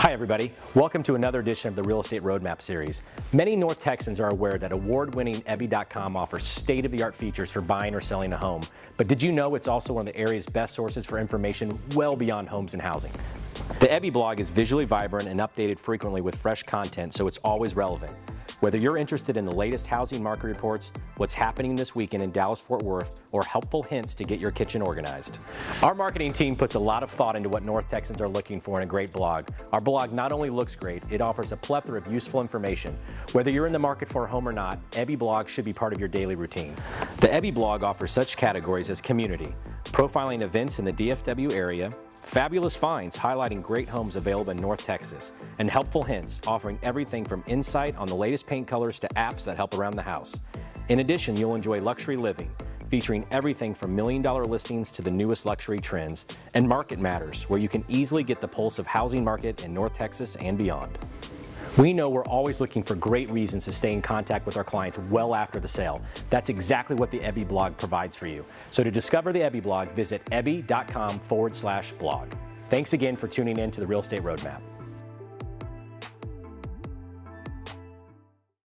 Hi everybody, welcome to another edition of the Real Estate Roadmap series. Many North Texans are aware that award-winning Ebby.com offers state-of-the-art features for buying or selling a home. But did you know it's also one of the area's best sources for information well beyond homes and housing? The Ebby blog is visually vibrant and updated frequently with fresh content so it's always relevant. Whether you're interested in the latest housing market reports, what's happening this weekend in Dallas-Fort Worth, or helpful hints to get your kitchen organized. Our marketing team puts a lot of thought into what North Texans are looking for in a great blog. Our blog not only looks great, it offers a plethora of useful information. Whether you're in the market for a home or not, Ebby blog should be part of your daily routine. The Ebby blog offers such categories as community, profiling events in the DFW area, Fabulous finds highlighting great homes available in North Texas, and helpful hints offering everything from insight on the latest paint colors to apps that help around the house. In addition, you'll enjoy luxury living, featuring everything from million dollar listings to the newest luxury trends, and Market Matters, where you can easily get the pulse of housing market in North Texas and beyond. We know we're always looking for great reasons to stay in contact with our clients well after the sale. That's exactly what the Ebby blog provides for you. So to discover the Ebby blog, visit ebby.com forward slash blog. Thanks again for tuning in to the Real Estate Roadmap.